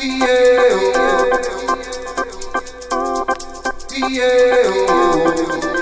Yeah. Yeah.